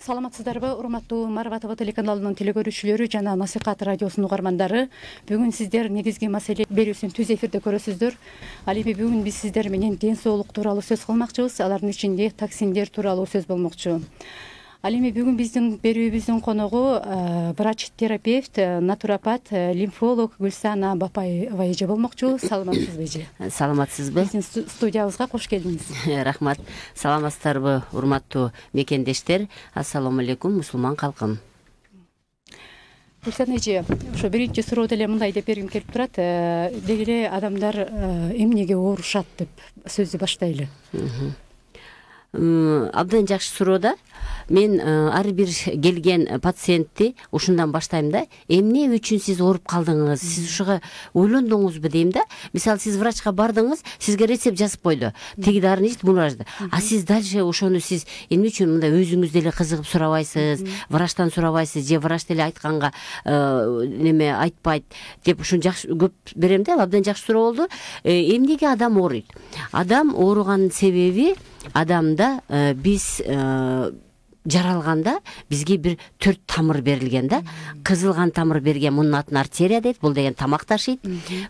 саламатсыздарбы урматтуу марбатова телеканалынын телекөрүүчүлөрү жана насыйкат радиосунун угармандары бүгүн сиздер негизги маселе берүүсүн түз эфирде көрөсүздөр ал эми бүгүн биз сиздер менен ден соолук тууралуу сөз кылмакчыбыз алардын ичинде токсиндер тууралуу сөз болмокчу ал эми бүгүн биздин берүүбүздүн коногу врач терапевт натуропат лимфолог гүлсана бапаева эже болмокчу саламатсызбы эже саламатсызбы биздин студиябызга кош келдиңиз рахмат. Саламатсыздарбы урматтуу мекендештер? Ассалому алейкум мусулман калкым гүлсана эже ошо биринчи суроо деле мындай деп бергим келип турат. Э, деги эле адамдар э, эмнеге оорушат деп сөздү баштайлы? Абдан жакшы суроо да. Мен э, ар бир келген пациентти ушундан баштайм да эмне үчүн сиз ооруп калдыңыз? Сиз ушуга ойлондуңузбу дейм да? Мисалы сиз врачка бардыңыз сизге рецепт жазып койду. Тиги дарыны ич буну а сиз дальше ошону сиз эмне үчүн мындай өзүңүз деле кызыгып сурабайсыз врачтан сурабайсыз же врач деле айтканга э, неме айтпайт деп ушуну жакшы көп берем да абдан жакшы суроо болду. Э, эмнеге адам ооруйт? Адам ооруганын себеби адамда биз жаралганда бизге бир төрт тамыр берилген да. Кызыл кан тамыры берилген мунун атын артерия дейт бул деген тамак ташыйт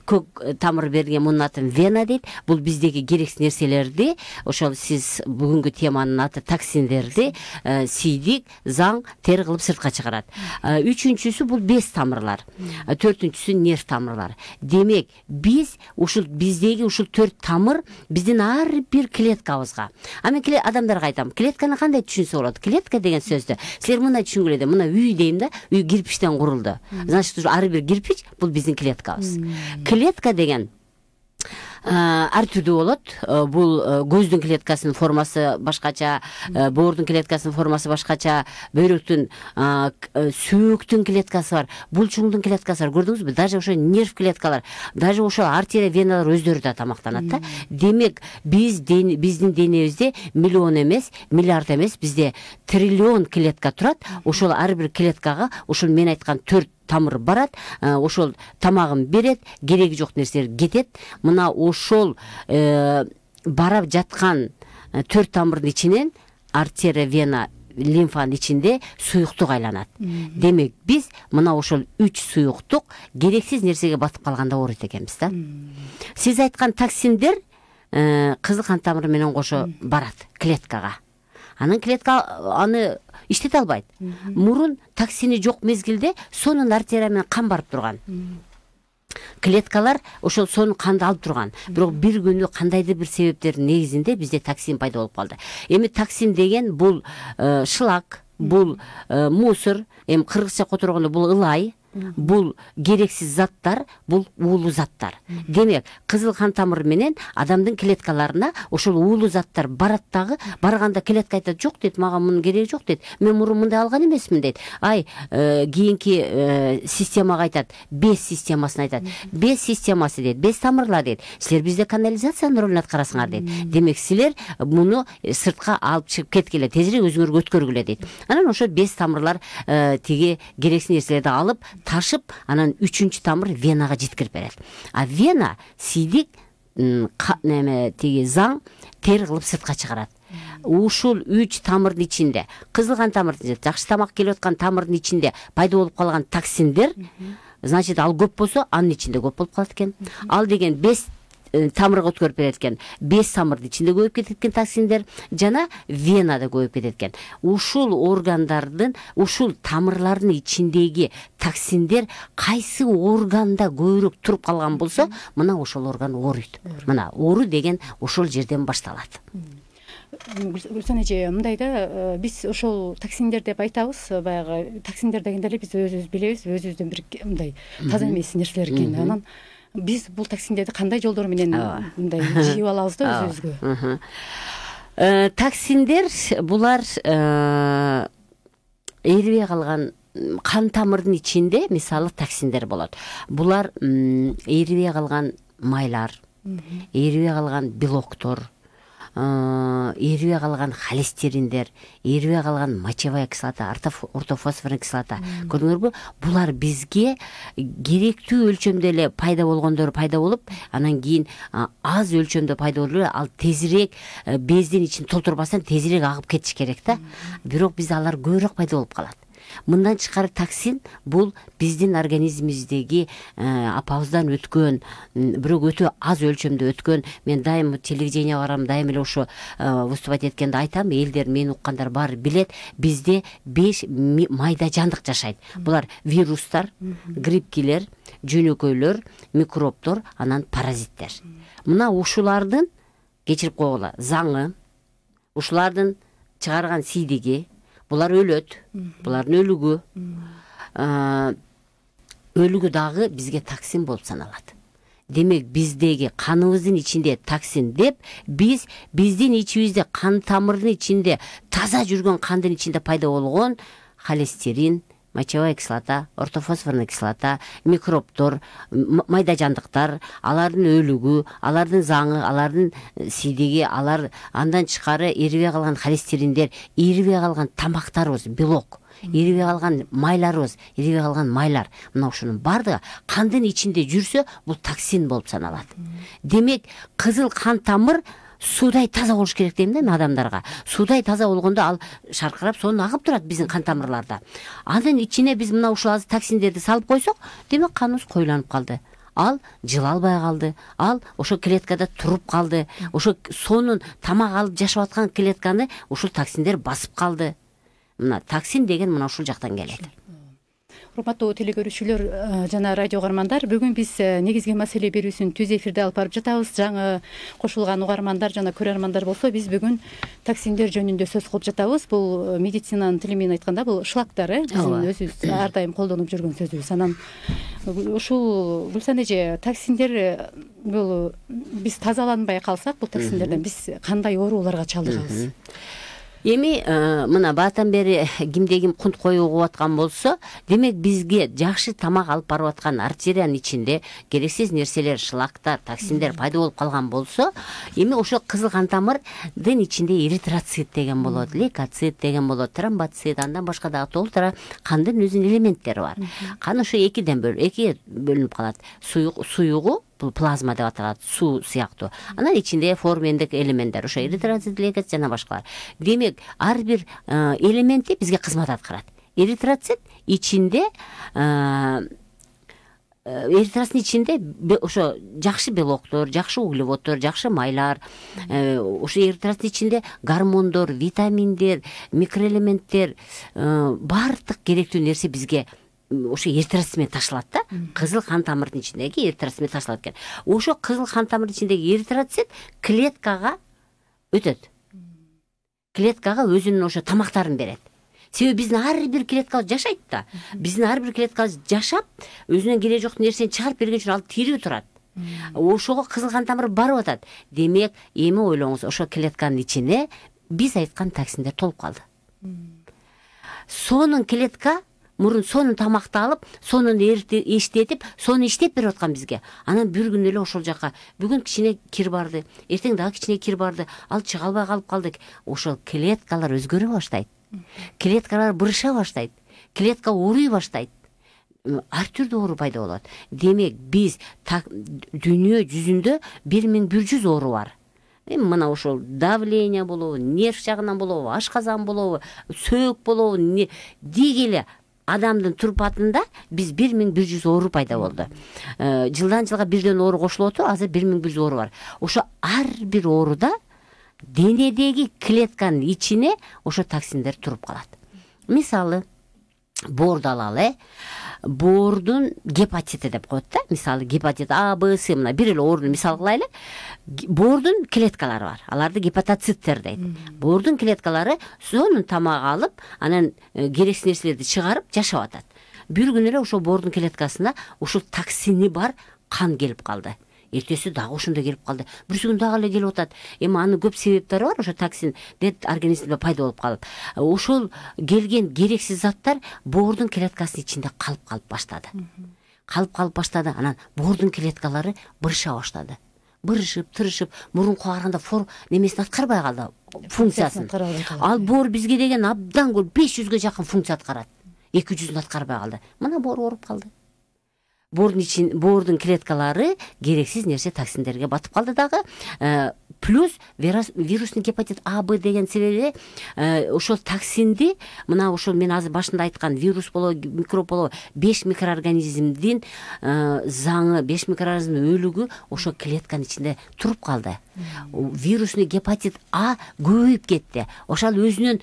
көк тамыр берилген мунун атын вена дейт бул биздеги керексиз нерселерди ошол сиз бүгүнкү теманын аты токсиндерди э, сийдик заң тери кылып сыртка чыгарат э, үчүнчүсү бул без тамырлар. Төртүнчүсү нерв тамырлары демек биз ушул биздеги ушул төрт тамыр биздин ар бир клеткабызга а мен адамдарга айтам клетканы кандай түшүнсө болот клетка деген сөздү силер мындай да мына үй дейм да үй кирпичтен курулду значит ар бир кирпич бул биздин клеткабыз клетка деген ар түрдүү болот бул көздүн клеткасынын формасы башкача боордун клеткасынын формасы башкача бөйрөктүн сөөктүн клеткасы бар булчуңдун клеткасы бар. Көрдүңүзбү даже ошо нерв клеткалар даже ошол артерия веналар өздөрү да. Тамактанат да демек биз биздин денебизде миллион эмес миллиард эмес бизде триллион клетка турат ошол ар бир клеткага ушул мен айткан төрт тамыр барат э, ошол тамагын берет кереги жок нерселер кетет мына ошол э, барап жаткан э, төрт тамырдын ичинен артерия вена лимфанын ичинде суюктук айланат демек биз мына ошол үч суюктук керексиз нерсеге батып калганда ооруйт экенбиз да. Сиз айткан токсиндер кызыл кан тамыры менен кошо барат клеткага анан клетка аны иштете албайт мурун токсини жок мезгилде сонун артерия менен кан барып турган клеткалар ошол сонун канды алып турган бирок бир күнү кандайдыр бир себептердин негизинде бизде токсин пайда болуп калды эми токсин деген бул шлак бул мусор эми кыргызча которгондо бул ылай бул керексиз заттар бул уулуу заттар. Демек кызыл кан тамыр менен адамдын клеткаларына ошол уулуу заттар барат дагы барганда клетка айтат жок дейт мага мунун кереги жок дейт мен мурун мындай алган эмесмин дейт ай э, кийинки э, системага айтат без системасын айтат без системасы дейт без тамырлар дейт силер бизде канализациянын ролун аткарасыңар дейт демек силер муну сыртка алып чыгып кеткиле тезирээк өзүңөр өткөргүлө дейт анан ошо без тамырлар э, тиги керексиз нерселерди алып ташып анан үчүнчү тамыр венага жеткирип берет. А вена сийдик неме тиги заң тери кылып сыртка чыгарат. Ушул үч тамырдын ичинде кызыл кан тамырдын жакшы тамак келип аткан тамырдын ичинде пайда болуп калган токсиндер значит ал көп болсо анын ичинде көп болуп калат экен. Ал деген без Э, тамырга өткөрүп берет экен без тамырдын ичинде көбөйүп кетет экен токсиндер жана венада көбөйүп кетет экен ушул органдардын ушул тамырлардын ичиндеги токсиндер кайсы органда көбүрөөк туруп калган болсо мына ошол орган ооруйт мына оору деген ошол жерден башталат. Гүлсана эже мындай да э, биз ошол токсиндер деп айтабыз. Баягы токсиндер дегенде эле биз өзүбүз билебиз. Өзүбүздөн бир мындай таза эмес нерселер экенин. Анан биз бул токсиндерди кандай жолдор менен мындай жыйып алабыз да өзүбүзгө токсиндер булар эрибей калган кан тамырдын ичинде мисалы токсиндер болот булар эрибей калган майлар эрибей калган белоктор эрибей калган холестериндер эрибей калган мочевая кислота ортофосфорный кислота. Көрдүңөрбү булар бизге керектүү өлчөмдө эле пайда болгондору пайда болуп анан кийин аз өлчөмдө пайда болуп эле ал тезирээк бездин ичин толтурбастан тезирээк агып кетиш керек да бирок бизде алар көбүрөөк пайда болуп калат. Мындан тышкары токсин бул биздин организмибиздеги э, апабыздан өткөн бирок өтө аз өлчөмдө өткөн. Мен дайым телевидение барам дайым эле ошо э, выступать эткенде айтам. Элдер мени уккандар баары билет. Бизде беш майда жандык жашайт. Булар вирустар гриппкилер жөнөкөйлөр микробдор анан паразиттер. Мына ушулардын кечирип койгула заңы ушулардын чыгарган сийдиги булар өлөт булардын өлүгү өлүгү дагы бизге токсин болуп саналат демек биздеги каныбыздын ичинде токсин деп биз биздин ичибизде кан тамырдын ичинде таза жүргөн кандын ичинде пайда болгон холестерин мочевая кислота ортофосфорный кислота микробдор майда жандыктар алардын өлүгү алардын заңы алардын э, сийдиги алар андан тышкары эрибей калган холестериндер эрибей калган тамактарыбыз белок эрибей калган майларыбыз эрибей калган майлар. Мына ушунун баардыгы кандын ичинде жүрсө бул токсин болуп саналат демек кызыл кан тамыр суудай таза болуш керек дейм да мен адамдарга суудай таза болгондо ал шаркырап сонун агып турат биздин кан тамырларда анын ичине биз мына ушул азыр токсиндерди салып койсок демек каныбыз коюланып калды. Ал жыла албай калды. Ал ошо клеткада туруп калды. Ошо сонун тамак алып жашап аткан клетканы ушул токсиндер басып калды. Мына токсин деген мына ушул жактан келет. Урматтуу теле көрүүчүлөр э, жана радио угармандар бүгүн биз э, негизги маселе берүүсүн түз эфирде алып барып жатабыз. Жаңы кошулган угармандар жана көрөрмандар болсо биз бүгүн токсиндер жөнүндө сөз кылып жатабыз. Бул э, медицинанын тили менен айтканда бул шлактар э биздин өзүбүз ар дайым колдонуп жүргөн сөзүбүз анан ушул гүлсан эже токсиндер бул биз тазаланбай калсак бул токсиндерден биз кандай ооруларга чалдыгабыз? Эми э, мына баатан бери кимде ким кунт коюу угуп аткан болсо демек бизге жакшы тамак алып барып аткан артериянын ичинде керексиз нерселер шлактар токсиндер пайда болуп калган болсо эми ошол кызыл кан тамырдын ичинде эритроцит деген болот лейкоцит деген болот тромбоцит андан башка дагы толтура кандын өзүнүн элементтери бар. Кан ошо экиден экиге бөлүнүп калат суюгу бул плазма деп аталат суу сыяктуу анан ичинде формендик элементтер ошо эритроцит жана башкалар. Демек ар бир э, элементи бизге кызмат аткарат. Эритроцит ичинде э, э, эритроциттин ичинде ошо жакшы белоктор жакшы углеводдор жакшы майлар ошо эритроциттин ичинде гормондор витаминдер микроэлементтер баардык керектүү нерсе бизге ошо менен ташылат да кызыл кан тамырдын ичиндеги менен ташылат экен. Ошо кызыл кан тамырдын ичиндеги эритроцит клеткага өтөт. Клеткага өзүнүн ошо тамактарын берет. Себеби биздин ар бир клеткабыз жашайт да. Биздин ар бир клеткабыз жашап өзүнөн кереги жок нерсени чыгарып берген үчүн ал тирүү турат. Ошого кызыл кан тамыр барып атат. Демек эми ойлоңуз ошол клетканын ичине биз айткан токсиндер толуп калды. Сонун клетка мурун сонун тамакты алып сонун иштетип сону иштеп берип аткан бизге анан бир күнү эле ошол жака бүгүн кичине кир барды эртең дагы кичине кир барды. Ал чыга албай калып калды ошол клеткалар өзгөрө баштайт. Клеткалар бырыша баштайт. Клетка ооруй баштайт. Ар түрдүү оору пайда болот. Демек биз дүйнө жүзүндө бир миң бир жүз оору бар. Эми мына ошол давление болобу нерв жагынан болобу ашказан болобу сөөк болобу деги эле адамдын турпатында биз бир миң бир жүз оору пайда болду. Э, жылдан жылга бирден оору кошулуп атып азыр бир миң бир жүз оору бар. Ошо ар бир ооруда денедеги клетканын ичине ошо токсиндер туруп калат. Мисалы боорду алалы э боордун гепатити деп коет да мисалы гепатит а б с мына бир эле ооруну мисал кылайлы боордун клеткалары бар аларды гепатоциттер дейт боордун клеткалары сонун тамак алып анан керексиз нерселерди чыгарып жашап атат бир күнү эле ошол боордун клеткасына ушул токсини бар кан келип калды эртеси дагы ошондой келип калды бүрсү күнү дагы эле келип атат эми анын көп себептери бар ошо токсин организмде пайда болуп калып ошол келген керексиз заттар боордун клеткасынын ичинде калып калып баштады калып калып баштады анан боордун клеткалары бырыша баштады бырышып тырышып мурунку караганда фор немесин аткарбай калды функциясын ал боор бизге деген абдан көп беш жүзгө жакын функция аткарат эки жүзүн аткарбай калды мына боор ооруп калды боордун ичин боордун клеткалары керексиз нерсе токсиндерге батып калды дагы э, плюс вирусный гепатит а б деген себеби э, ошол токсинди мына ошол мен азыр башында айткан вирус болобу микроб болобу беш микроорганизмдин э, заңы беш микроорганизмдин өлүгү ошол клетканын ичинде туруп калды. Вирусный гепатит а көбөйүп кетти ошол өзүнүн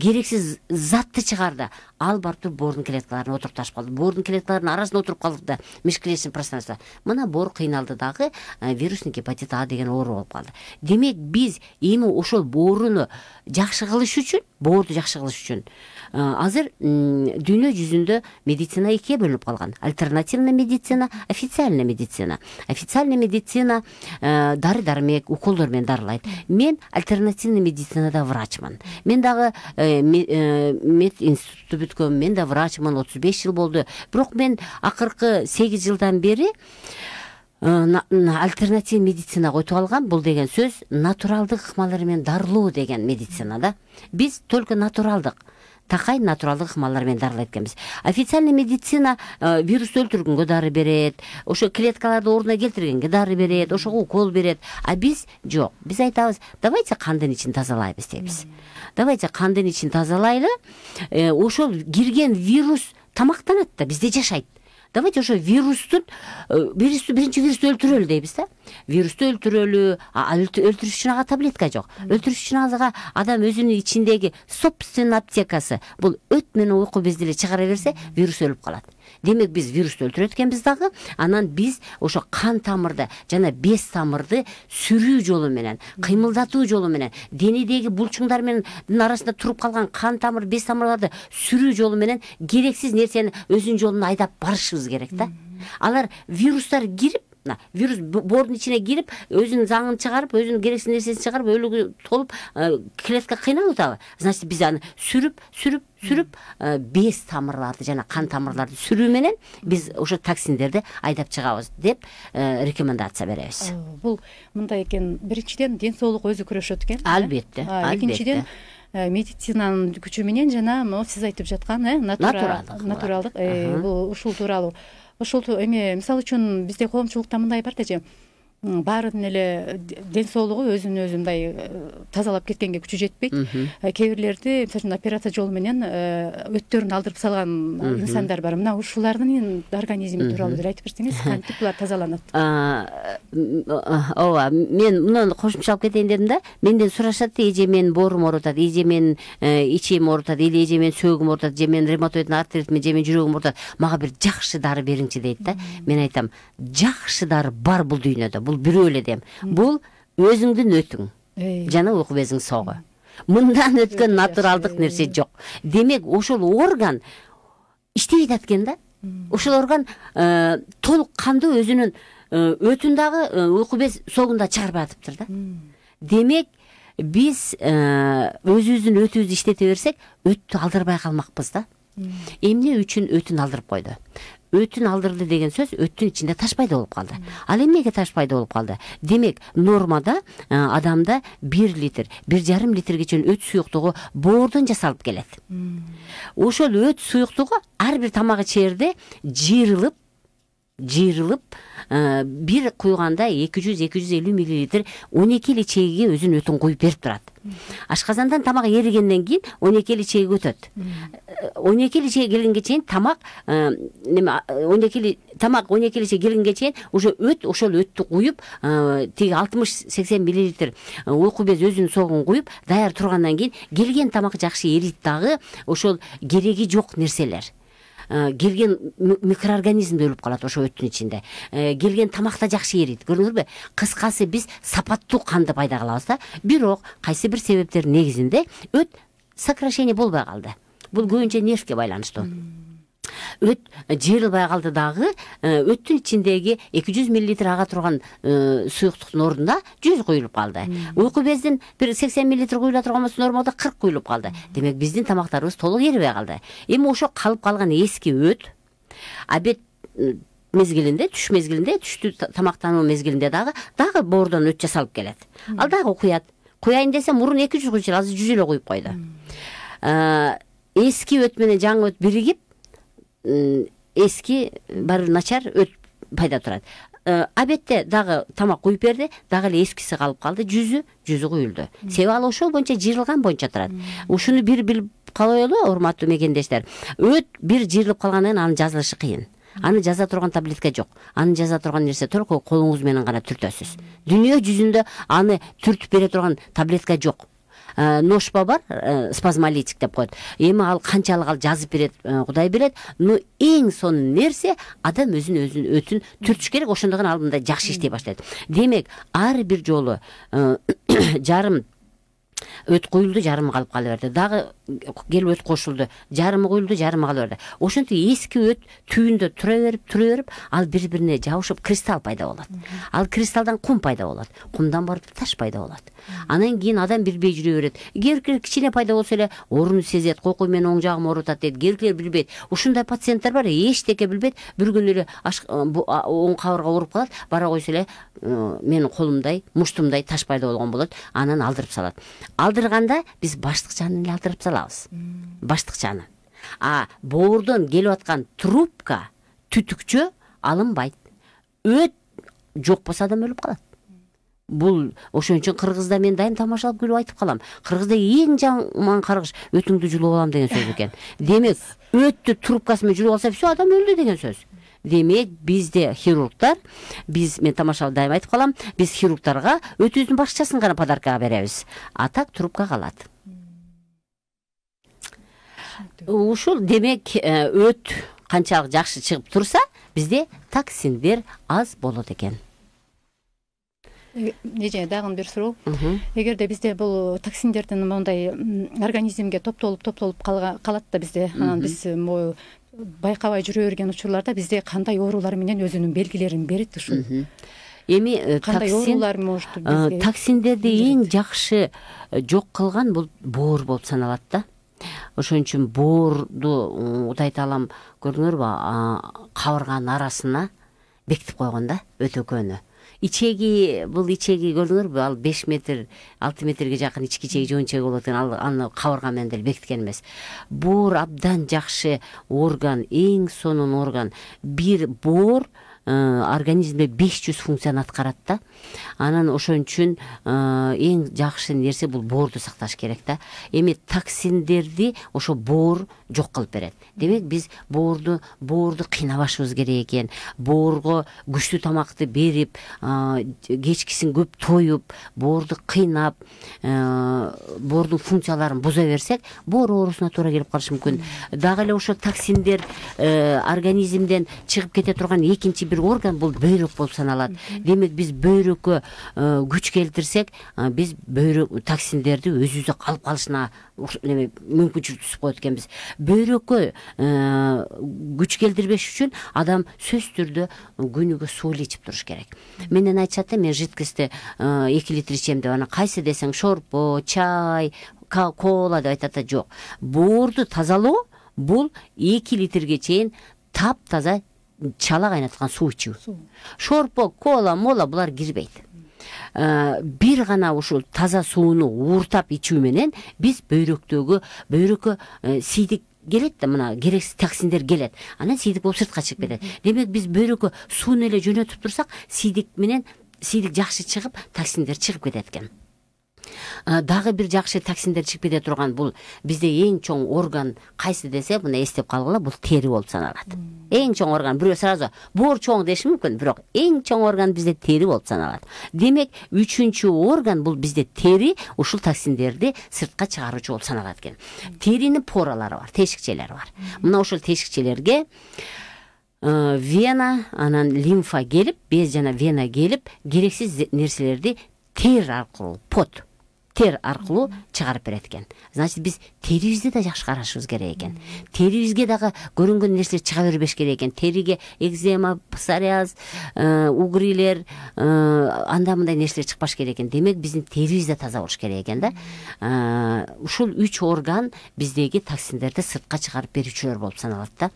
керексиз затты чыгарды ал барып туруп боордун клеткаларына отурупташып калды боордун клеткаларынын арасында отуруп калдык да межклеточный пространство мына боор кыйналды дагы э, вирусный гепатит а деген оору болуп калды демек биз эми ошол бооруну жакшы кылыш үчүн боорду жакшы кылыш үчүн азыр дүйнө жүзүндө медицина экиге бөлүнүп калган. Альтернативный медицина официальный медицина. Официальный медицина э, дары дармек уколдор менен дарылайт. Мен альтернативный медицинада врачмын. Мен дагы э, мед институту бүткөм мен да врачмын отуз беш жыл болду. Бирок мен акыркы сегиз жылдан бери альтернативный медицинага өтүп алгам. Бул деген сөз натуралдык ыкмалар менен дарылоо деген медицина да биз только натуралдык. Такай натуралдык ыкмалар менен дарылайт экенбиз официальный медицина э, вирусту өлтүргөнгө дары берет ошо клеткаларды ордуна келтиргенге дары берет ошого укол берет а биз жок биз айтабыз давайте кандын ичин тазалайбыз дейбиз давайте кандын ичин тазалайлы э, ошол кирген вирус тамактанат да бизде жашайт давайте ошо вирустун э, биринчи вирусту өлтүрөлү дейбиз да. Вирусту өлтүрөлү өлтүрүш үчүн ага таблетка жок өлтүрүш үчүн ага адам өзүнүн ичиндеги собственный аптекасы. Бул өт менен уйку безди эле чыгара берсе вирус өлүп калат демек биз вирусту өлтүрөт экенбиз дагы анан биз ошо кан тамырды жана без тамырды сүрүү жолу менен кыймылдатуу жолу менен денедеги булчуңдар менен арасында туруп калган кан тамыр без тамырларды сүрүү жолу менен керексиз нерсени өзүнүн жолуна айдап барышыбыз керек да. Алар вирустар кирип мына вирус боордун ичине кирип өзүнүн заңын чыгарып өзүнүн керексиз нерсесин чыгарып өлүгү толуп э, клетка кыйналып атабы значит биз аны сүрүп сүрүп сүрүп э, без тамырларды жана кан тамырларды сүрүү менен биз ошо токсиндерди айдап чыгабыз деп э, рекомендация беребиз бул мындай экен биринчиден ден соолук өзү күрөшөт экен албетте экинчиден медицинанын күчү менен жана могу сиз айтып жаткан э натуралдык натуралдык бул ушул тууралуу ошол эме мисалы үчүн бизде коомчулукта мындай бар да эже баарынын эле ден соолугу өзүн өзү мындай э, тазалап кеткенге күчү жетпейт. Э, кээ бирлерди мисалы үчүн операция жолу менен э, өттөрүн алдырып салган инсандар бар. Мына ушулардын организми тууралуу бир айтып берсеңиз кантип булар тазаланат? Ооба мен муну кошумча алып кетейин дедим да менден сурашат да эже менин боорум ооруп атат эже менин ичим ооруп атат или эже менин сөөгүм ооруп атат же менин ревматоидный артритми же менин жүрөгүм ооруп атат мага бир жакшы дары бериңчи дейт да. Мен айтам жакшы дары бар бул дүйнөдө бул бирөө эле дем. Бул өзүңдүн өтүң жана уйку безиңдин согу мындан өткөн натуралдык нерсе жок демек ошол орган иштебей атат экен да. Ошол орган э, толук канды өзүнүн э, өтүн дагы э, уйку без согун дагы чыгарбай атыптыр да. Демек биз өзүбүздүн өтүбүздү иштете берсек өттү алдырбай калмакпыз да. Эмне үчүн өтүн алдырып койду өтүн алдырды деген сөз өттүн ичинде таш пайда болуп калды ал эмнеге таш пайда болуп калды демек нормада адамда бир литр бир жарым литрге чейин өт суюктугу боордон жасалып келет ошол өт суюктугу ар бир тамак ичээрде жыйрылып жыйрылып бир куйганда эки жүз эки жүз элүү миллилитр он эки эле чегиге өзүнүн өтүн куюп берип турат. Ашказандан тамак эригенден кийин он эки эле чегиге өтөт. Он эки эле чегиге келгенге чейин тамак неме он эки тамак он эки эле чегиге келгенге чейин уже өт ошол өттү куюп тиги алтымыш сексен миллилитр уйку без өзүнүн согун куюп даяр тургандан кийин келген тамак жакшы эрийт дагы ошол кереги жок нерселер. Э, келген микроорганизм да өлүп калат ошол өттүн ичинде э, келген тамак да жакшы эрийт көрдүңүзбү кыскасы биз сапаттуу канды пайда кылабыз да. Бирок кайсы бир себептердин негизинде өт сокращение болбой калды бул көбүнчө нервке байланыштуу өт жыйрылбай калды дагы э, өттүн ичиндеги эки жүз миллилитр ага турган э, суюктуктун ордуна жүз куюлуп калды уйку бездин бир сексен миллилитр куюла турган болсо нормалда кырк куюлуп калды демек биздин тамактарыбыз толук эрибей калды эми ошо калып калган эски өт обед мезгилинде түш мезгилинде түштү тамактануу мезгилинде дагы дагы боордон өт жасалып келет ал дагы куят куяйын десе мурун эки жүз куючу азыр жүз эле куюп койду эски өт менен жаңы өт биригип эски баары бир начар өт пайда турат обедте дагы тамак куюп берди дагы эле эскиси калып калды жүзү жүзү куюлду себеби ал ошол боюнча жыйырылган боюнча турат ушуну бир билип калоелу урматтуу мекендештер өт бир жыйырылып калгандан кийин анын жазылышы кыйын аны жаза турган таблетка жок аны жаза турган нерсе только колуңуз менен гана түртөсүз дүйнө жүзүндө аны түртүп бере турган таблетка жок ношпа бар э, спазмолитик деп коет. Эми ал канчалык ал жазып берет э, кудай билет но эң сонун нерсе адам өзүн өзүнүн өтүн түртүш керек ошондо гана ал мындай жакшы иштей баштайт. Демек ар бир жолу жарым өт куюлду жарымы калып кала берди дагы келип өт кошулду жарымы куюлду жарымы кала берди ошентип эски өт түбүндө тура берип тура берип ал бири бирине жабышып кристалл пайда болот ал кристаллдан кум пайда болот кумдан барып таш пайда болот анан кийин адам билбей жүрө берет кээбиркилер кичине пайда болсо эле оорууну сезет койкой менин оң жагым ооруп атат дейт кээбиркилер билбейт ушундай пациенттер бар эчтеке билбейт бир күнү эле оң кабырга ооруп калат бара койсо эле менин колумдай муштумдай таш пайда болгон болот анан алдырып салат алдырганда биз баштыкчаны эле алдырып салабыз баштыкчаны а боордон келип аткан трубка түтүкчө алынбайт өт жок болсо адам өлүп калат бул ошон үчүн кыргызда мен дайым тамашалап күлүп айтып калам кыргызда эң жаман каргыш өтүңдү жулуп алам деген сөз экен демек өттү трубкасы менен жулуп алса все адам өлдү деген сөз. Демек бизде хирургдар биз мен тамашалап дайым айтып калам биз хирургдарга өтүбүздүн башкачасын гана подаркага беребиз а так трубка калат ушул демек э, өт канчалык жакшы чыгып турса бизде токсиндер аз болот экен. Эже дагы бир суроо. Эгерде бизде бул токсиндердин моундай организмге топтолуп топтолуп калат да бизде анан биз могу байкабай жүрө берген учурларда бизде кандай оорулар менен өзүнүн белгилерин берет ушул. Эми э, кандай оорулар может э, токсиндерди эң жакшы э, жок кылган бул боор болуп саналат да. Ошон үчүн боорду кудай таалам көрдүңөрбү кабырганын арасына бекитип койгон да өтөкөнү ичеги бул ичеги көрдүңөрбү ал беш метр алты метрге жакын ички ичеги жоон ичеги болот экен ал аны кабырга менен деле бекиткен эмес. Боор абдан жакшы орган эң сонун орган. Бир боор организмде беш жүз функцияны аткарат да. Анан ошон үчүн э, эң жакшы нерсе бул боорду сакташ керек да. Эми токсиндерди ошо боор жок кылып берет. Демек биз боорду боорду кыйнабашыбыз керек экен. Боорго күчтүү тамакты берип э, кечкисин көп тоюп боорду кыйнап боордун функцияларын буза берсек боор оорусуна туура келип калышы мүмкүн. Дагы эле ошо токсиндер организмден чыгып кете турган экинчи бир орган бул бөйрөк болуп саналат демек биз бөйрөккө күч келтирсек биз бөйрөк токсиндерди өзүбүздө калып калышына неме мүмкүнчүлүк түзүп коет экенбиз бөйрөккө күч келтирбеш үчүн адам сөзсүз түрдө күнүгө суу эле ичип туруш керек менден айтышат да мен жидкостьти эки литр ичем деп анан кайсы десең шорпо чай кола деп айтат да жок боорду тазалоо бул эки литрге чейин таптаза чала кайнаткан суу ичүү шорпо кола мола булар кирбейт бир гана ушул таза сууну ууртап ичүү менен биз бөйрөктөгү бөйрөккө сийдик келет да мына керексиз токсиндер келет анан сийдик болуп сыртка чыгып кетет демек биз бөйрөккө сууну эле жөнөтүп турсак сийдик менен сийдик жакшы чыгып токсиндер чыгып кетет экен дагы бир жакшы токсиндер чыгып кете турган. Бул бизде эң чоң орган кайсы десе мына эстеп калгыла бул тери болуп саналат. Эң чоң орган. Бирөө сразу боор чоң деши мүмкүн бирок эң чоң орган бизде тери болуп саналат. Демек үчүнчү орган бул бизде тери ушул токсиндерди сыртка чыгаруучу болуп саналат экен. Теринин поралары бар тешикчелери бар. Мына ушул тешикчелерге вена анан лимфа келип без жана вена келип керексиз нерселерди тер аркылуу пот тер аркылуу чыгарып берет экен значит биз терибизди да жакшы карашыбыз керек экен терибизге дагы көрүнгөн нерселер чыга бербеш керек экен териге экзема псориаз э, угрилер э, андай мындай нерселер чыкпаш керек экен демек биздин терибиз да таза болуш керек экен да. Э, ушул үч орган биздеги токсиндерди сыртка чыгарып берүүчүлөр болуп саналат да.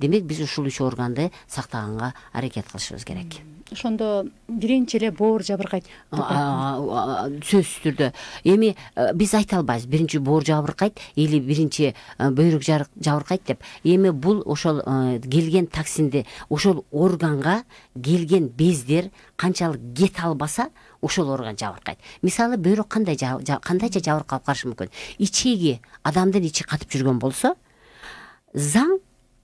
Демек биз ушул үч органды сактаганга аракет кылышыбыз керек. Ошондо биринчи эле боор жабыркайт. Сөзсүз түрдө. Эми э, биз айта албайбыз. Биринчи боор жабыркайт или биринчи э, бөйрөк жабыркайт деп. Эми бул ошол э, келген токсинди ошол органга келген бездер канчалык кете албаса ошол орган жабыркайт. Мисалы бөйрөк кандай кандайча жабыркап калышы мүмкүн? Ичеги адамдын ичи катып жүргөн болсо заң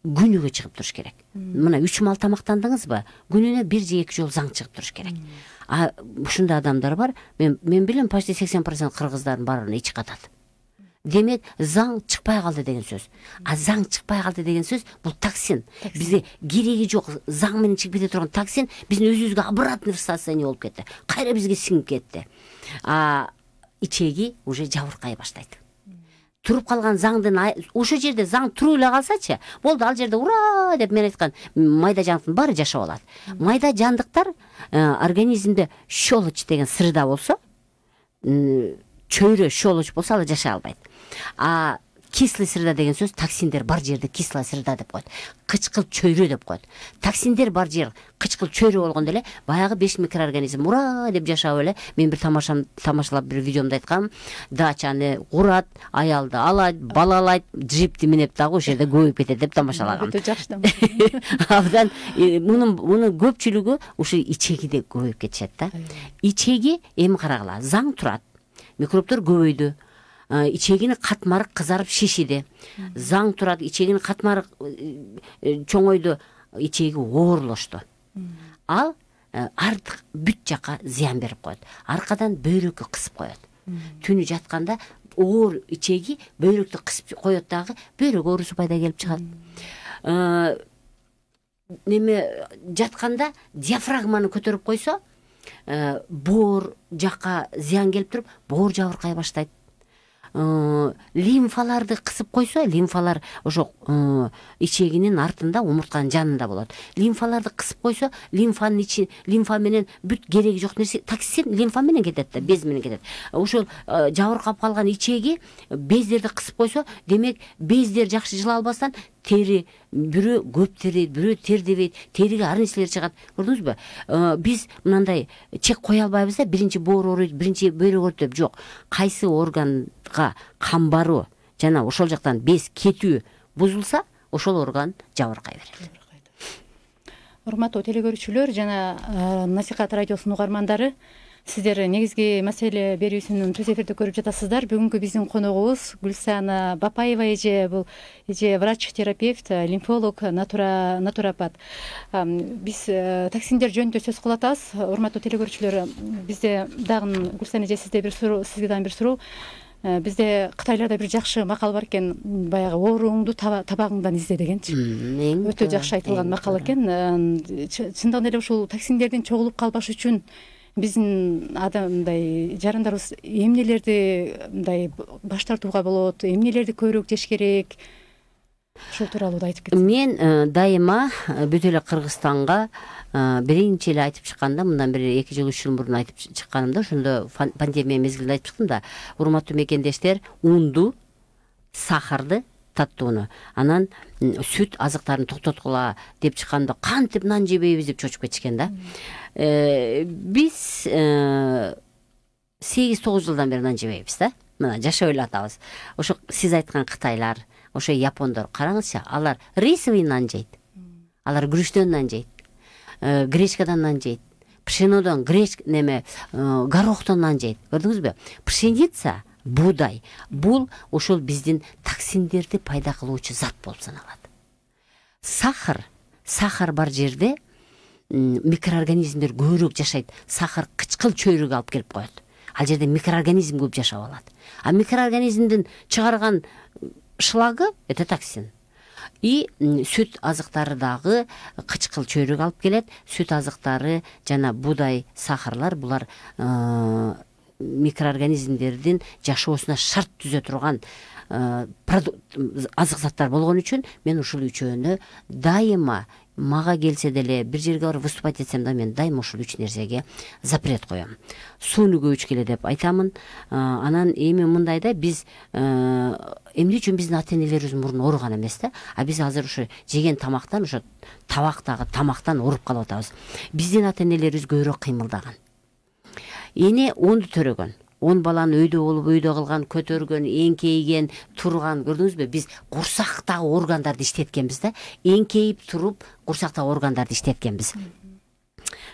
күнүгө чыгып туруш керек. Мына үч маал тамактандыңызбы? Күнүнө бир же эки жолу заң чыгып туруш керек. А ушундай адамдар бар. Мен мен билем почти сексен процент кыргыздардын баарынын ичи катат демек заң чыкпай калды деген сөз. А заң чыкпай калды деген сөз бул токсин. Бизге кереги жок заң менен чыгып кете турган токсин биздин өзүбүзгө обратный состояние болуп кетти кайра бизге сиңип кетти а ичеги уже жабыркай баштайт туруп калган заңдын ошол жерде заң туруп эле калсачы болду ал жерде ура! деп мен айткан майда жандыктын баары жашап алат майда жандыктар э, организмде щелочь деген среда болсо чөйрө щелочь болсо алар жашай албайт а кислый среда деген сөз токсиндер бар жерде кислая среда деп коет кычкыл чөйрө деп коет токсиндер бар жер кычкыл чөйрө болгондо эле баягы беш микроорганизм. Ура! деп жашап эле мен бир тамашалап бир видеомдо айткам. Дачаны курат аялды алат балалайт джипти минеп дагы ошол жерде көбөйүп кетет деп тамашалагам. Өтө жакшы абдан э, мунун мунун көпчүлүгү ушу ичегиде көбөйүп кетишет да. Ичеги эми карагыла заң турат микробдор көбөйдү. Ичегинин катмары кызарып шишиди. Заң турат ичегинин катмары э, э, чоңойду ичеги оорлошту. Ал э, артык бүт жака зыян берип коет. Аркадан бөйрөккө кысып коет. Түнү жатканда оор ичеги бөйрөктү кысып коет дагы бөйрөк оорусу пайда келип чыгат. Неме жатканда диафрагманы көтөрүп койсо боор жакка зыян келип туруп боор жабыркай баштайт. Э, лимфаларды кысып койсо лимфалар ошо э, ичегинин артында омуртканын жанында болот лимфаларды койсо лимфанын ичи лимфа менен бүт кереги жок нерсе токсин лимфа менен кетет да без менен кетет ошол э, жабыркап калган ичеги бездерди кысып койсо демек бездер жакшы жыла албастан тери бирөө көп терийт бирөө тердебейт териге ар нерселер чыгат көрдүңүзбү э, биз мындай чек кое албайбыз да биринчи боор ооруйт биринчи бөйрөк ооруйт деп жок кайсы органга кан баруу жана ошол жактан без кетүү бузулса ошол орган жабыркай берет урматтуу теле көрүүчүлөр жана насихат радиосунун угармандары сиздер негизги маселе берүүсүн түз эфирде көрүп жатасыздар. Бүгүнкү биздин коногубуз гүлсана бапаева эже бул эже врач терапевт лимфолог натуропат. Биз э, токсиндер жөнүндө сөз кылып атабыз урматтуу теле көрүүчүлөр бизде дагы гүлсана эже сизде бир суроо сизге дагы бир суроо. Э, бизде кытайларда бир жакшы макал бар экен баягы ооруңду табагыңдан изде дегенчи. Өтө жакшы айтылган макал экен э, чындыгында эле ушул токсиндердин чогулуп калбаш үчүн биздин мындай жарандарыбыз эмнелерди мындай баш тартууга болот эмнелерди көбүрөөк жеш керек. Ушул тууралуу да айтып кетсеңиз мен э, дайыма э, бүт эле кыргызстанга э, биринчи эле айтып чыкканда мындан бир эки жыл үч жыл мурун айтып чыкканымда ошондо пандемия мезгилинде айтып чыктым да урматтуу мекендештер унду сахарды таттууну. Анан сүт азыктарын токтоткула деп чыкканда кантип нан жебейбиз деп чочуп кетишкен да. Э, биз э, сегиз тогуз жылдан бери нан жебейбиз да. Мына жашап эле атабыз. Ошо сиз айткан кытайлар ошо япондор караңызчы алар рисовый нан жейт. Алар күрүчтөн нан жейт. Э, гречкадан нан жейт. Пшенодон греч неме горохтон нан жейт. Көрдүңүзбү? Пшеница буудай бул ошол биздин токсиндерди пайда кылуучу зат болуп саналат. Сахар. Сахар бар жерде микроорганизмдер көбүрөөк жашайт. Сахар кычкыл чөйрөгө алып келип коет. Ал жерде микроорганизм көп жашап алат. А микроорганизмдин чыгарган шлагы это токсин. И сүт азыктары дагы кычкыл чөйрөгө алып келет. Сүт азыктары жана буудай сахарлар булар э, микроорганизмдердин жашоосуна шарт түзө турган азык заттар болгон үчүн мен ушул үчөөнү дайыма мага келсе деле бир жерге барып выступать этсем да мен дайыма ушул үч нерсеге запрет коем. Сууну көп ичкиле деп айтамын. Анан эми мындай да биз эмне үчүн биздин ата энелерибиз мурун ооруган эмес да? А биз азыр ушу жеген тамактан ошо табактагы тамактан ооруп калып атабыз. Биздин ата энелерибиз көбүрөөк кыймылдаган. Эне онду төрөгөн он баланы өйдө болуп өйдө кылган көтөргөн эңкейген турган көрдүңүзбү биз курсактагы органдарды иштеткенбиз да эңкейип туруп курсактагы органдарды иштеткенбиз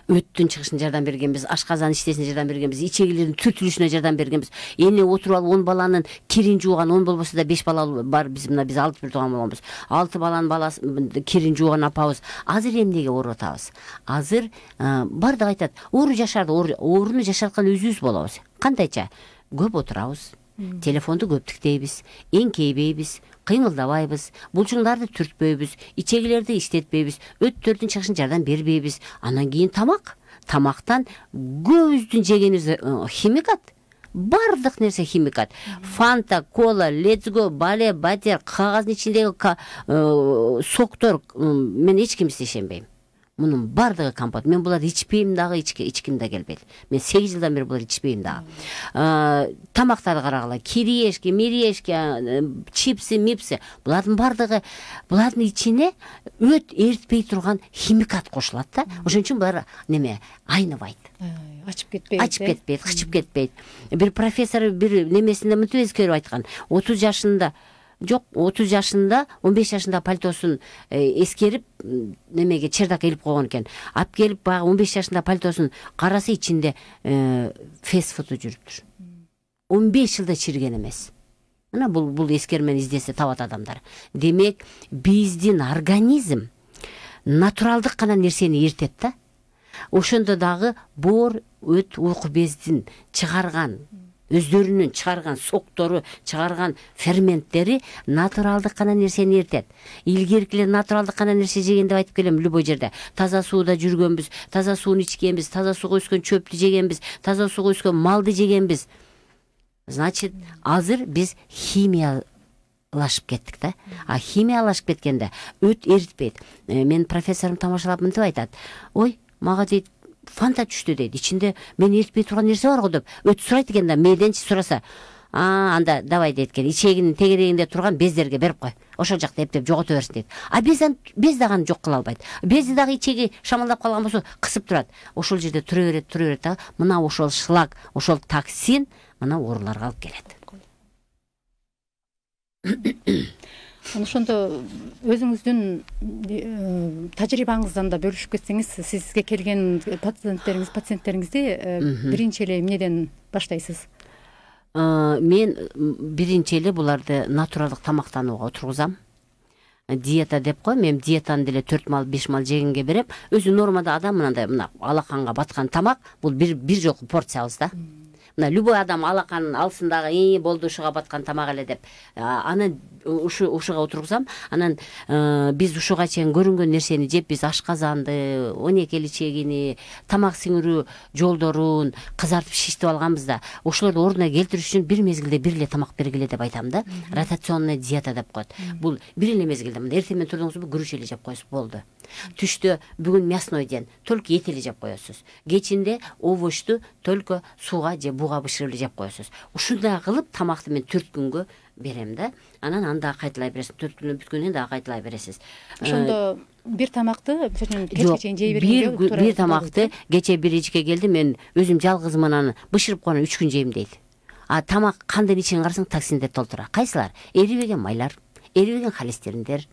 өттүн чыгышына жардам бергенбиз ашказан иштесине жардам бергенбиз ичегилердин түтүлүшүнө жардам бергенбиз эне отуруп алып он баланын кирин жууган он болбосо да беш бала бар биз мына биз алты бир тууган болгонбуз алты баланын баласы кирин жууган апабыз азыр эмнеге ооруп атабыз азыр баардыгы айтат оору жашарды ооруну жашаткан өзүбүз болобуз кандайча көп отурабыз телефонду көп тиктейбиз эңкейбейбиз кыймылдабайбыз булчуңдарды түртпөйбүз ичегилерди иштетпейбиз өттөрдүн чыгышына жардам бербейбиз анан кийин тамак тамактан көбүбүздүн жегенибиз химикат баардык нерсе химикат фанта кола лецго бале батер кагаздын ичиндеги соктор мен эч кимисине ишенбейм мунун баардыгы компот. Мен буларды ичпейм дагы ичким да келбейт. Мен сегиз жылдан бери буларды ичпейм дагы. Тамактарды карагыла кириешки мириешки чипсы мипсы. Булардын баардыгы булардын ичине өт эритпей турган химикат кошулат да. Ошон үчүн булар неме айныбайт. Ачып кетпейт ачып кетпейт кычып кетпейт. Бир профессор бир немесинде мынтип эскерип айткан. Отуз жашында жок отуз жашында он беш жашында пальтосун эскерип немеге чердакка илип койгон экен алып келип баягы он беш жашында пальтосун караса ичинде фест фуду жүрүптүр он беш жылда чириген эмес мына бул бул эскермени издесе табат адамдар демек биздин организм натуралдык гана нерсени эритет да ошондо дагы боор өт уйку бездин чыгарган чыгарган соктору чыгарган ферменттери натуралдык гана нерсени эритет илгерки эле натуралдык гана нерсе жеген деп айтып келем любой жерде. Таза сууда жүргөнбүз таза сууну ичкенбиз таза суга өскөн чөптү жегенбиз таза суга өскөн малды жегенбиз. Значит азыр биз химиялашып кеттик да. А химиялашып кеткенде өт эритпейт э, менин профессорум тамашалап мынтип айтат. Ой мага дейт фанта түштү дейт ичинде мен эритпей турган нерсе бар го деп өтүп сурайт экен да мээденчи сураса анда давай дейт экен ичегинин тегерегинде турган бездерге берип кой ошол жакта эптеп жогото берсин дейт а без без дагы жок кыла албайт безди дагы ичеги шамалдап калган болсо кысып турат ошол жерде тура берет тура берет дагы мына ошол шлак ошол токсин мына ооруларга алып келет ошондо өзүңүздүн тажрыйбаңыздан да бөлүшүп кетсеңиз сизге келген пациенттериңиз пациенттериңизди биринчи эле эмнеден баштайсыз мен биринчи эле буларды натуралдык тамактанууга отургузам диета деп коем эми диетаны деле төрт мал беш мал жегенге берем өзү нормада адам мындай мына алаканга баткан тамак бул бир жолку порциябыз да. Мына любой адам алаканын алсын дагы и болду ушуга баткан тамак эле деп. Аны ушу ушуга отургузам анан биз ушуга чейин көрүнгөн нерсени жеп биз ашказанды он эки эл ичегини тамак сиңирүү жолдорун кызартып шиштип алганбыз да ошолорду ордуна келтириш үчүн бир мезгилде бир эле тамак бергиле деп айтам да ротационная диета деп коет бул бир эле мезгилде мына эртең менен турдуңузбу күрүч эле жеп коесуз болду түштө бүгүн мясной день только эт эле жеп коесуз кечинде овощту только сууга же буга бышырып эле жеп коесуз. Ушундай кылып тамакты мен төрт күнгө берем да анан аны дагы кайталай бересиз. Төрт күнөн бүткөндөн кийин дагы кайталай бересиз. Ошондо э, бир тамакты кечке чейин жей бергенге бир бир тамакты кечээ бир ичке келди мен өзүм жалгызмын аны бышырып коеюн үч күн жейм дейт. А тамак кандын ичине карасаң токсиндер толтура. Кайсылар? Эрибеген майлар эрибеген холестериндер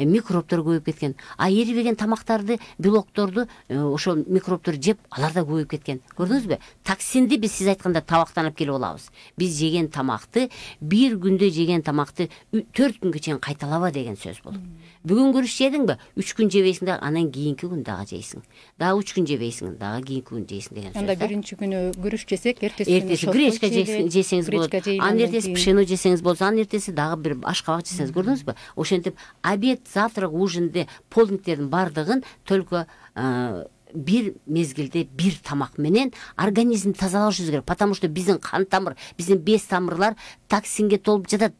Э, микробдор көбөйүп кеткен. А эрибеген тамактарды белокторду э, ошол микробторду жеп алар да көбөйүп кеткен. Көрдүңүзбү токсинди биз сиз айткандай табактан алып келип алабыз биз жеген тамакты бир күндө жеген тамакты төрт күнгө чейин кайталаба деген сөз бүгүн күрүч жедиңби үч күн жебейсиң да анан кийинки күн дагы жейсиң дагы үч күн жебейсиң дагы кийинки күн жейсиң деген сөз анда биринчи күнү күрүч жесек эртеси эртеси гречка жесеңиз болот анын эртеси пшено жесеңиз болот анын эртеси дагы бир ашкабак жесеңиз көрдүңүзбү ошентип обед завтрак ужин де полдниктердин баардыгын только бир мезгилде бир тамак менен организмди тазалашыбыз керек потому что биздин кан тамыр биздин без тамырлар токсинге толуп жатат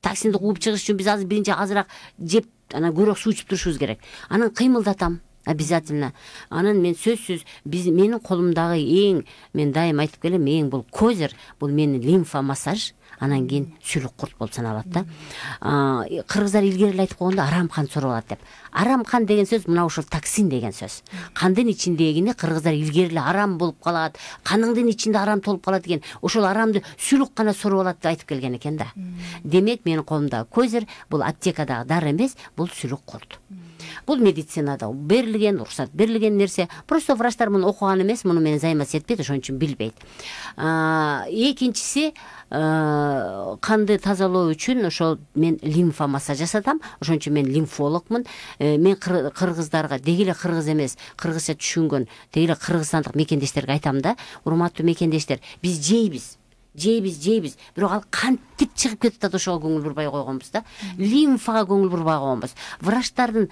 токсинди кууп чыгыш үчүн биз азыр биринчи азыраак жеп анан көбүрөөк суу ичип турушубуз керек анан кыймылдатам обязательно анан мен сөзсүз биз менин колумдагы эң мен дайыма айтып келем эң бул козер бул менин лимфа массаж анан кийин сүлүк курт болуп саналат да. Кыргыздар илгери эле айтып койгондо арам кан сорап алат деп. Арам кан деген сөз мына ушул токсин деген сөз. Кандын ичиндегини кыргыздар илгери эле арам болуп калат каныңдын ичинде арам толуп калат экен ошол арамды сүлүк гана сорап алат деп айтып келген экен да демек менин колумдагы козер бул аптекадагы дары эмес бул сүлүк курт. Бул медицинада берилген уруксат берилген нерсе просто врачтар муну окуган эмес муну менен заниматься этпейт ошон үчүн билбейт экинчиси канды тазалоо үчүн ошол мен лимфа массаж жасатам ошон үчүн мен лимфологмун э, мен кыргыздарга деги эле кыргыз эмес кыргызча түшүнгөн деги эле кыргызстандык мекендештерге айтам да урматтуу мекендештер биз жейбиз жейбиз жейбиз. Бирок ал кантип чыгып кетип атат ошого көңүл бурбай койгонбуз да? Лимфага көңүл бурбай койгонбуз. Врачтардын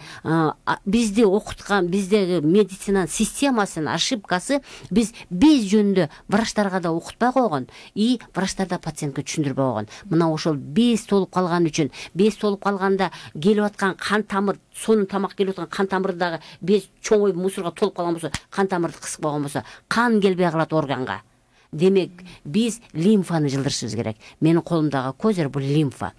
бизди окуткан биздеги медицинанын системасынын ошибкасы биз без жөнүндө врачтарга да окутпай койгон и врачтар да пациентке түшүндүрбөй койгон. Мына ошол без толуп калган үчүн без толуп калганда келип аткан кан тамыр сонун тамак келип аткан кан тамыры дагы без чоңоюп мусорго толуп калган болсо кан тамырды кыскыбаган болсо кан келбей калат органга. Демек биз лимфаны жылдырышыбыз керек. Менин колумдагы козер бул лимфа.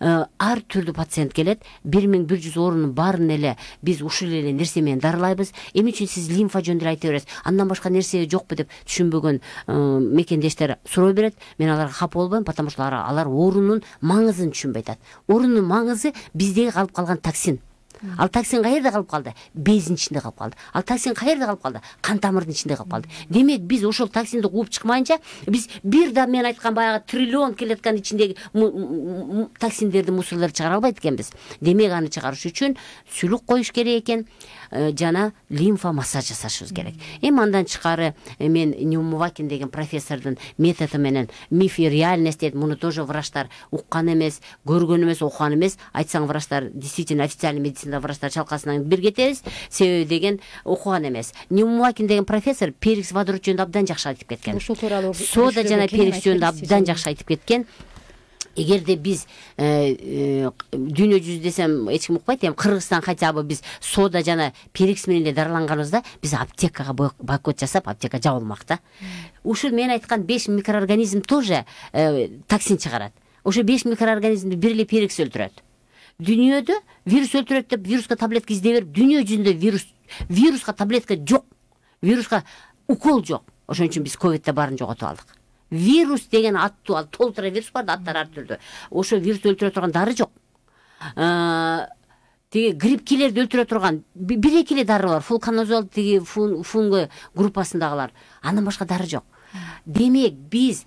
Э, ар түрдүү пациент келет бир миң бир жүз оорунун баарын эле биз ушул эле нерсе менен дарылайбыз. Эмне үчүн сиз лимфа жөнүндө эле айта бересиз. Андан башка нерсе жокпу деп түшүнбөгөн э, мекендештер суроо берет. Мен аларга капа болбойм потому что алар оорунун маңызын түшүнбөй атат. Оорунун маңызы биздеги калып калган токсин. Ал токсин каерде калып калды бездин ичинде калып калды ал токсин каерде калып калды кан тамырдын ичинде калып калды демек биз ошол токсинди кууп чыкмайынча биз бир да мен айткан баягы триллион клетканын ичиндеги токсиндерди мусорлорду чыгара албайт экенбиз. Демек аны чыгарыш үчүн сүлүк коюш керек экен Э, жана лимфа массаж жасашыбыз керек. Эми андан тышкары э, мен неумувакин деген профессордун методу менен миф и реальность дейт муну тоже врачтар уккан эмес көргөн эмес окуган эмес. Айтсаң врачтар действительно официальный медицинада врачтар чалкасынан бир кетебиз. Себеби деген окуган эмес. Неумувакин деген профессор перекс водород жөнүндө абдан жакшы айтып кеткен. Ушул тууралуу сода жана перекс жөнүндө абдан жакшы айтып кеткен. Эгерде биз э, э, дүйнө жүзү десем эч ким укпайт эми кыргызстан хотя бы биз сода жана перекс менен эле дарыланганыбызда биз аптекага бойкот жасап аптека жабылмак да ушул мен айткан беш микроорганизм тоже э, токсин чыгарат. Ошо беш микроорганизмди бир эле перекс өлтүрөт. Дүйнөдө вирус өлтүрөт деп вируска таблетка издей берип дүйнө жүзүндө вирус вируска таблетка жок вируска укол жок ошон үчүн биз ковидте баарын жоготуп алдык вирус деген аттуу ал толтура вирус бар да аттары ар түрдүү ошо вирусту өлтүрө турган дары жок тиги гриппкилерди өлтүрө турган бир эки эле дары бар фулканозол тиги фунго группасындагылар андан башка дары жок демек биз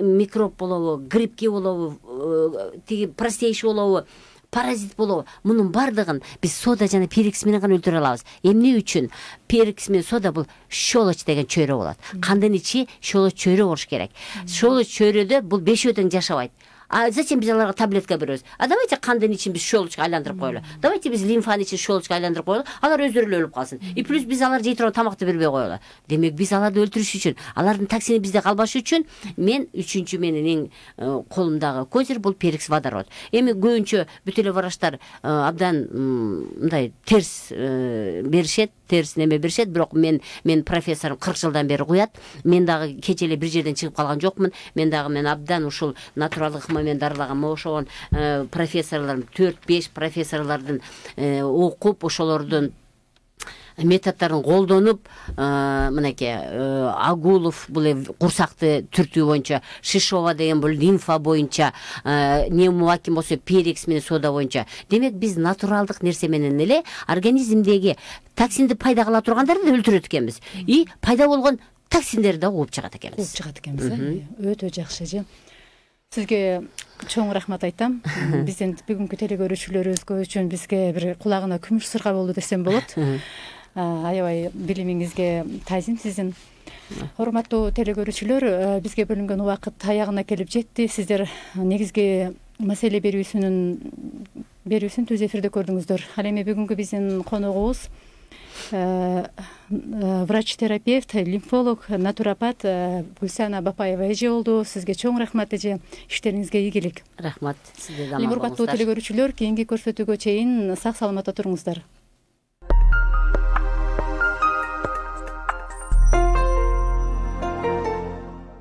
микроб болобу гриппке болобу э, тиги простейший болобу паразит болобу мунун баардыгын биз сода жана перекс менен гана өлтүрө алабыз. Эмне үчүн? Перекс менен сода бул щелочь деген чөйрө болот. Кандын ичи щелочь чөйрө болуш керек. Щелочь чөйрөдө бул бешөө тең жашабайт. А зачем биз аларга таблетка беребиз а давайте кандын ичин биз щелочко айландырып коелу давайте биз лимфанын ичин щелочко айландырып коелу алар өздөрү эле өлүп калсын. И плюс биз алар жей турган тамакты бербей коелу демек биз аларды өлтүрүш үчүн алардын токсини бизде калбаш үчүн мен үчүнчү менин эң э, колумдагы козер бул перекс водород эми көбүнчө бүт эле врачтар э, абдан мындай терс э, беришет терс неме беришет. Бирок мен менин профессорум кырк жылдан бери куят. Мен дагы кечээ эле бир жерден чыгып калган жокмун. Мен дагы мен абдан ушул натуралдык дарылаган могу ошогон э, профессорлор төрт беш профессорлордун э, окуп ошолордун методдорун колдонуп э, мынакей агулов бул курсакты түртүү боюнча шишова деген бул лимфа боюнча неумувакин болсо перекс менен сода боюнча. Демек биз натуралдык нерсе менен эле организмдеги токсинди пайда кыла тургандарды да өлтүрөт экенбиз. И пайда болгон токсиндерди да кууп чыгат экенбиз. Кууп чыгат экенбиз э? Өтө жакшы же. Сизге чоң рахмат айтам биздин бүгүнкү телекөрүүчүлөрүбүз үчүн бизге бир кулагына күмүш сырга болду десем болот аябай билимиңизге таазим сиздин урматтуу телекөрүүчүлөр бизге бөлүнгөн убакыт аягына келип жетти сиздер негизги маселе берүүсүнүн берүүсүн түз эфирде көрдүңүздөр ал эми бүгүнкү биздин коногубуз Э, э, врач терапевт лимфолог натуропат э, гүлсана бапаева эже болду сизге чоң рахмат эже. Иштериңизге ийгилик. Рахмат сизге да эми урматтуу телекөрүүчүлөр кийинки көрсөтүүгө чейин сак саламатта туруңуздар.